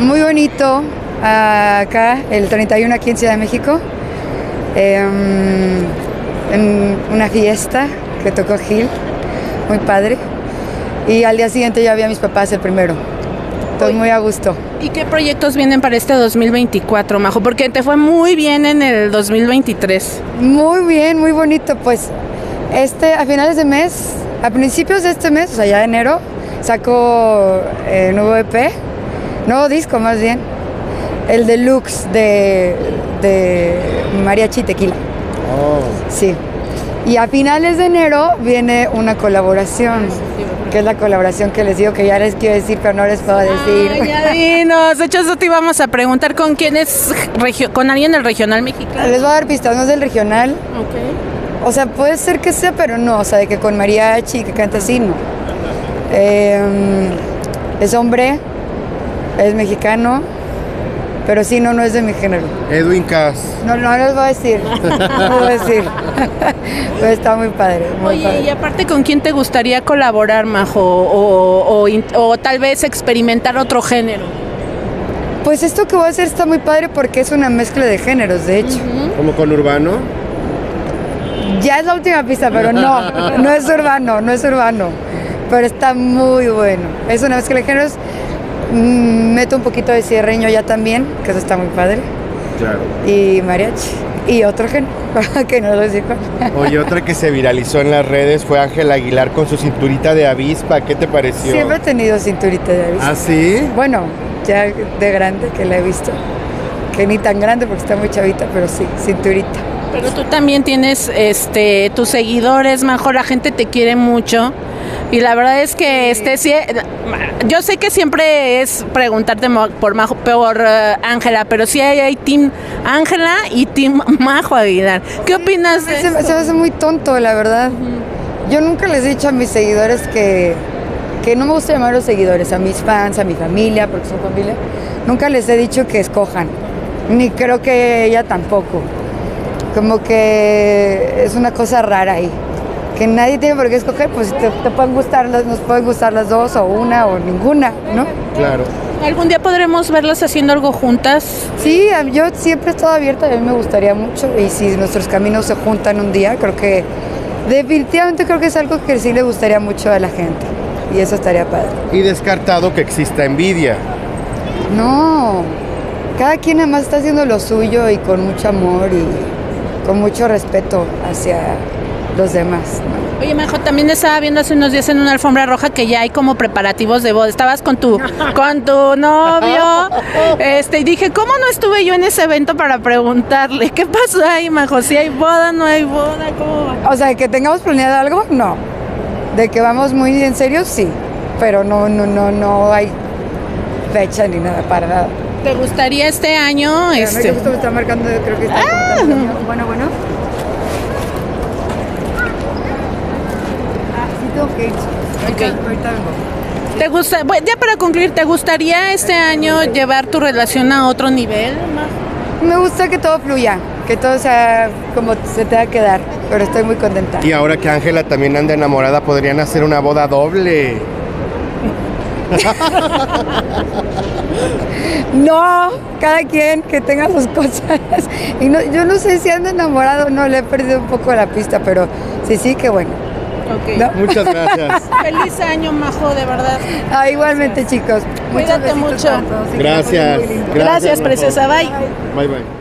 muy bonito acá, el 31 aquí en Ciudad de México, em, en una fiesta que tocó Gil, muy padre. Y al día siguiente ya vi a mis papás el primero. Entonces muy a gusto. ¿Y qué proyectos vienen para este 2024, Majo? Porque te fue muy bien en el 2023. Muy bien, muy bonito. Pues este, a finales de mes, a principios de este mes, o sea, ya de enero, saco eh, nuevo EP, nuevo disco más bien, el deluxe de, de Mariachi Tequila. Oh. Sí. Y a finales de enero viene una colaboración, que es la colaboración que les digo que ya les quiero decir, pero no les puedo decir. Ay, ya dinos. De hecho, eso te íbamos a preguntar con quién es, con alguien del regional mexicano. Les voy a dar pistas, no es del regional. Ok. O sea, puede ser que sea, pero no. O sea, de que con mariachi, que canta así, no. Eh, es hombre, es mexicano, pero sí, no, no es de mi género. Edwin Cass. No, no les voy a decir. No les voy a decir. Pero está muy padre, muy Oye, padre. y aparte, ¿con quién te gustaría colaborar, Majo? O, o in- o tal vez experimentar otro género. Pues esto que voy a hacer está muy padre porque es una mezcla de géneros, de hecho. Como con Urbano. Ya es la última pista, pero no, no es urbano, no es urbano. Pero está muy bueno. Es una mezcla de géneros. Mm, Meto un poquito de cierreño ya también, que eso está muy padre. Claro. Y mariachi. Y otro género, que no lo cuál. Oye, otra que se viralizó en las redes fue Ángel Aguilar con su cinturita de avispa. ¿Qué te pareció? Siempre he tenido cinturita de aviso. ¿Ah, sí? Bueno, ya de grande que la he visto. Que ni tan grande porque está muy chavita, pero sí, cinturita. Pero tú también tienes este tus seguidores, Majo, la gente te quiere mucho. Y la verdad es que este sí, yo sé que siempre es preguntarte por Majo, por eh, Ángela, pero sí hay, hay team Ángela y team Majo Aguilar. ¿Qué opinas de Se, se hace muy tonto, la verdad. Yo nunca les he dicho a mis seguidores que, que no me gusta llamar a los seguidores, a mis fans, a mi familia, porque son familia. Nunca les he dicho que escojan, ni creo que ella tampoco. Como que es una cosa rara ahí. Que nadie tiene por qué escoger, pues te, te pueden gustar las, nos pueden gustar las dos, o una, o ninguna, ¿no? Claro. ¿Algún día podremos verlas haciendo algo juntas? Sí, yo siempre he estado abierta, a mí me gustaría mucho y si nuestros caminos se juntan un día, creo que definitivamente creo que es algo que sí le gustaría mucho a la gente y eso estaría padre. Y descartado que exista envidia. No, cada quien nada más está haciendo lo suyo y con mucho amor y con mucho respeto hacia los demás. ¿no? Oye, Majo, también estaba viendo hace unos días en una alfombra roja que ya hay como preparativos de boda. Estabas con tu, con tu novio. Este, y dije, ¿cómo no estuve yo en ese evento para preguntarle? ¿Qué pasó ahí, Majo? Si hay boda, no hay boda, ¿cómo va? O sea, que tengamos planeado algo, no. De que vamos muy en serio, sí, pero no, no, no, no hay fecha ni nada para nada. ¿Te gustaría este año? Este, que justo me está marcando, creo que está marcando. Bueno, bueno. Ah, sí tengo que ir. Ahorita, Ok. ahorita vengo. ¿Te gusta, bueno, ya para concluir, ¿te gustaría este año llevar tu relación a otro nivel, Majo? Me gusta que todo fluya, que todo sea como se tenga que dar, pero estoy muy contenta. Y ahora que Ángela también anda enamorada, podrían hacer una boda doble. No, cada quien que tenga sus cosas. Y no, yo no sé si anda enamorado o no, le he perdido un poco la pista, pero sí, sí, qué bueno. Ok. No. Muchas gracias. Feliz año, Majo, de verdad. Ah, igualmente, chicos. Muchos Cuídate mucho. Gracias. Gracias, Gracias, Majo. preciosa. Bye. Bye bye.